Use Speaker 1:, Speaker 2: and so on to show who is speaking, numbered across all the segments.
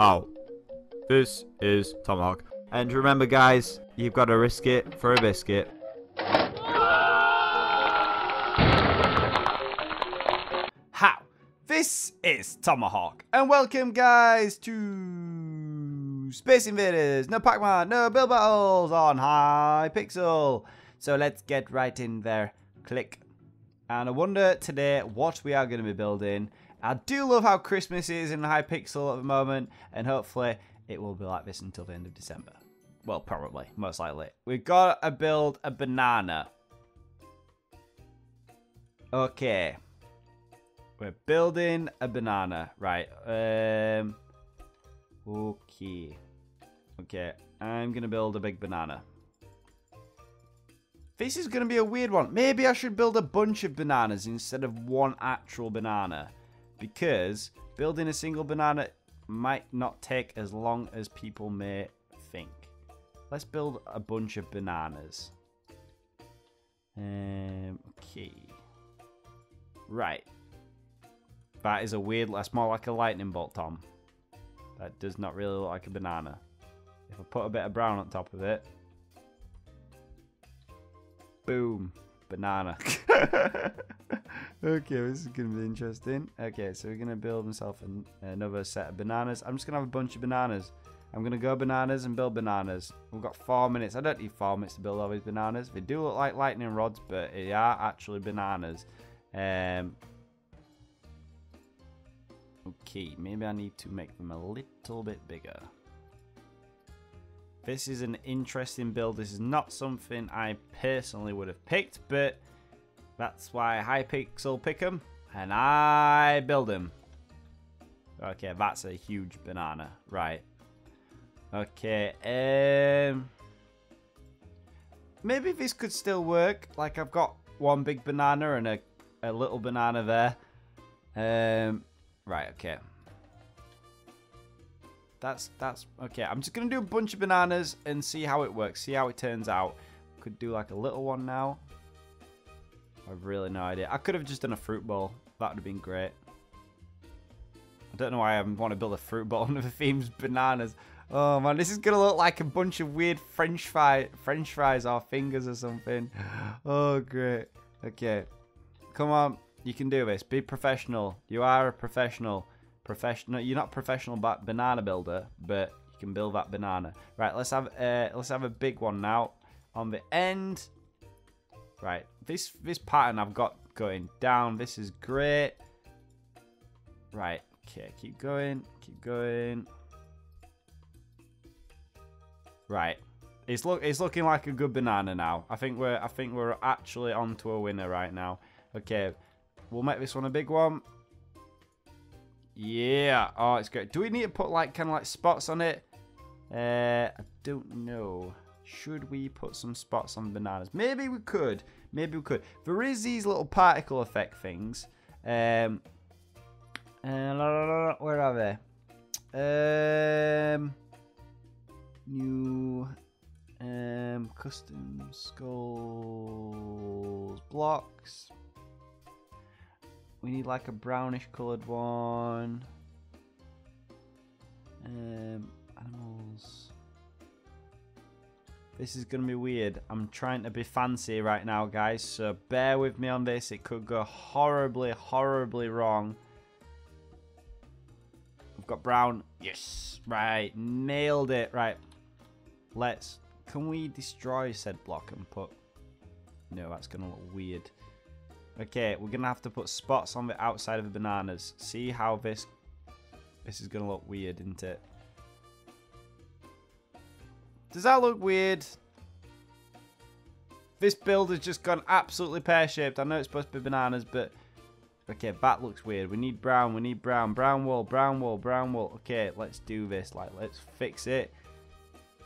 Speaker 1: How? This is Tomohawk. And remember, guys, you've got to risk it for a biscuit.
Speaker 2: How? This is Tomohawk, and welcome, guys, to Space Invaders. No Pac-Man, no Build Battles on Hypixel. So let's get right in there. Click. And I wonder today what we are going to be building. I do love how Christmas is in Hypixel at the moment, and hopefully it will be like this until the end of December. Well, probably, most likely. We've got to build a banana. Okay. We're building a banana. Right. Um. Okay. Okay. I'm going to build a big banana. This is going to be a weird one. Maybe I should build a bunch of bananas instead of one actual banana. Because building a single banana might not take as long as people may think. Let's build a bunch of bananas. Um, okay. Right. That is a weird, that's more like a lightning bolt, Tom. That does not really look like a banana. If I put a bit of brown on top of it. Boom. Banana. okay, this is going to be interesting. Okay, so we're going to build myself an, another set of bananas. I'm just going to have a bunch of bananas. I'm going to go bananas and build bananas. We've got four minutes. I don't need four minutes to build all these bananas. They do look like lightning rods, but they are actually bananas. Um, okay, maybe I need to make them a little bit bigger. This is an interesting build. This is not something I personally would have picked, but that's why Hypixel pick him, and I build him. Okay, that's a huge banana. Right. Okay, um... Maybe this could still work. Like, I've got one big banana and a, a little banana there. Um, right, okay. That's, that's, okay. I'm just going to do a bunch of bananas and see how it works. See how it turns out. Could do like a little one now. I've really no idea. I could have just done a fruit bowl. That would have been great. I don't know why I want to build a fruit bowl under the theme's bananas. Oh man, this is gonna look like a bunch of weird French fry, French fries or fingers or something. Oh great. Okay, come on, you can do this. Be professional. You are a professional. Professional. You're not professional but banana builder, but you can build that banana. Right. Let's have uh, let's have a big one now on the end. Right. This this pattern I've got going down. This is great. Right. Okay. Keep going. Keep going. Right. It's look it's looking like a good banana now. I think we're I think we're actually onto a winner right now. Okay. We'll make this one a big one. Yeah. Oh, it's great. Do we need to put like kind of like spots on it? Uh, I don't know. Should we put some spots on bananas? Maybe we could. Maybe we could. There is these little particle effect things. Um, uh, where are they? Um, new um, custom skulls blocks. We need like a brownish coloured one. Um, This is going to be weird. I'm trying to be fancy right now, guys, so bear with me on this. It could go horribly, horribly wrong. We've got brown. Yes. Right. Nailed it. Right. Let's... Can we destroy said block and put... No, that's going to look weird. Okay, we're going to have to put spots on the outside of the bananas. See how this... This is going to look weird, isn't it? Does that look weird? This build has just gone absolutely pear-shaped. I know it's supposed to be bananas, but... Okay, that looks weird. We need brown. We need brown. Brown wool. Brown wool. Brown wool. Okay, let's do this. Like, let's fix it.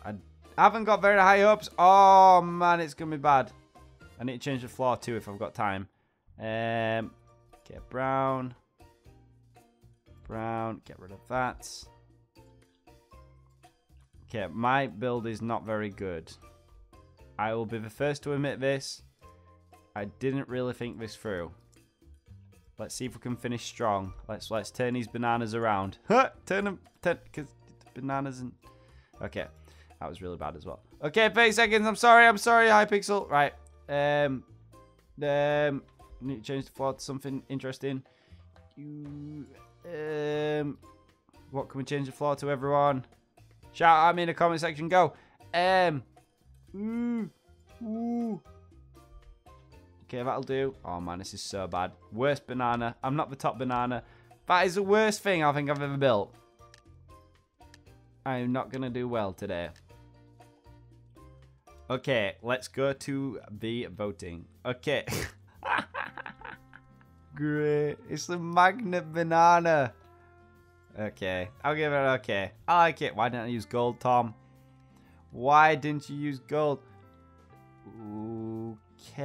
Speaker 2: I haven't got very high hopes. Oh, man, it's going to be bad. I need to change the floor, too, if I've got time. Um, okay, brown. Brown. Get rid of that. Okay, my build is not very good. I will be the first to admit this. I didn't really think this through. Let's see if we can finish strong. Let's let's turn these bananas around. Huh, turn them, turn, cause bananas and... Okay, that was really bad as well. Okay, 30 seconds. I'm sorry. I'm sorry, Hypixel. Right. Um, um, need to change the floor to something interesting. You, um, what can we change the floor to, everyone? Shout at me in the comment section. Go. Um, ooh, ooh. Okay, that'll do. Oh man, this is so bad. Worst banana. I'm not the top banana. That is the worst thing I think I've ever built. I am not going to do well today. Okay, let's go to the voting. Okay. Great. It's the magnet banana. Okay. I'll give it okay. I like it. Why didn't I use gold, Tom? Why didn't you use gold? Okay.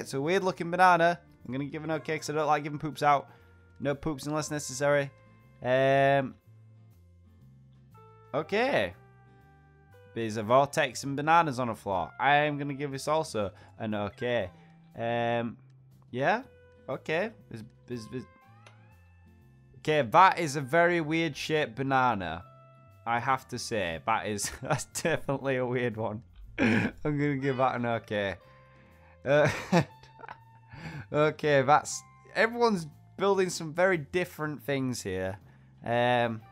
Speaker 2: It's a weird looking banana. I'm going to give an okay because I don't like giving poops out. No poops unless necessary. Um. Okay. There's a vortex and bananas on the floor. I am going to give this also an okay. Um, yeah, okay. There's, there's, there's... Okay, that is a very weird shaped banana. I have to say, that is that's definitely a weird one. I'm gonna give that an okay. Uh, okay, that's everyone's building some very different things here. Um,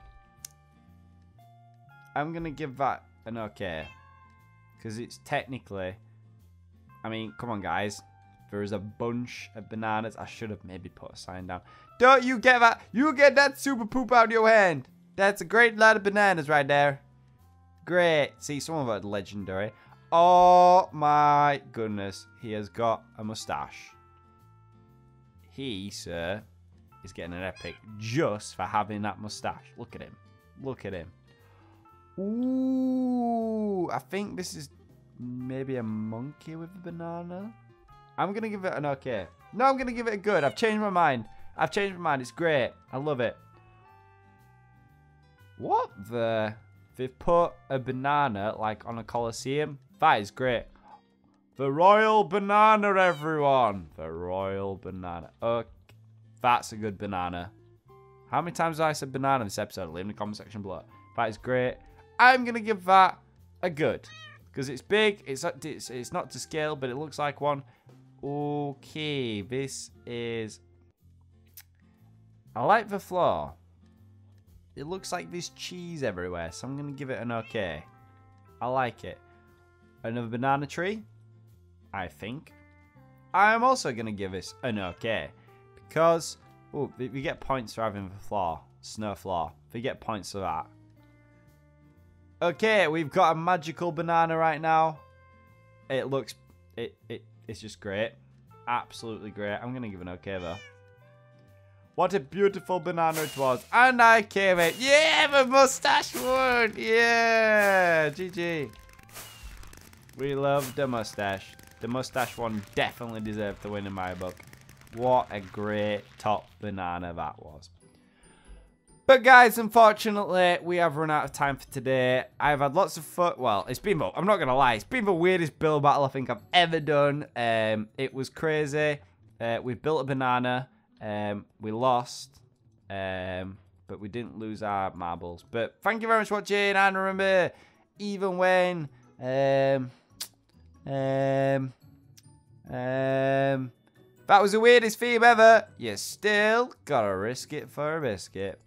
Speaker 2: I'm gonna give that an okay because it's technically. I mean, come on, guys. There is a bunch of bananas. I should have maybe put a sign down. Don't you get that? You get that super poop out of your hand. That's a great lot of bananas right there. Great. See, some of are legendary. Oh my goodness. He has got a mustache. He, sir, is getting an epic just for having that mustache. Look at him. Look at him. Ooh, I think this is maybe a monkey with a banana. I'm going to give it an okay. No, I'm going to give it a good. I've changed my mind. I've changed my mind. It's great. I love it. What the? They've put a banana, like, on a coliseum. That is great. The royal banana, everyone. The royal banana. Okay. That's a good banana. How many times have I said banana this episode? Leave in the comment section below. That is great. I'm going to give that a good. Because it's big. It's, it's, it's not to scale, but it looks like one. Okay. This is... I like the floor. It looks like there's cheese everywhere, so I'm going to give it an okay. I like it. Another banana tree? I think. I'm also going to give this an okay. Because, oh, we get points for having the floor. Snow floor. We get points for that. Okay, we've got a magical banana right now. It looks, it, it, it's just great. Absolutely great. I'm going to give an okay though. What a beautiful banana it was. And I came it. Yeah, the mustache one. Yeah, GG. We love the mustache. The mustache one definitely deserved to win in my book. What a great top banana that was. But guys, unfortunately, we have run out of time for today. I've had lots of fun. Well, it's been, I'm not going to lie, it's been the weirdest build battle I think I've ever done. Um, it was crazy. Uh, we built a banana. Um, we lost, um, but we didn't lose our marbles. But thank you very much for watching, and remember, even when, um, um, um, that was the weirdest theme ever, you still gotta risk it for a biscuit.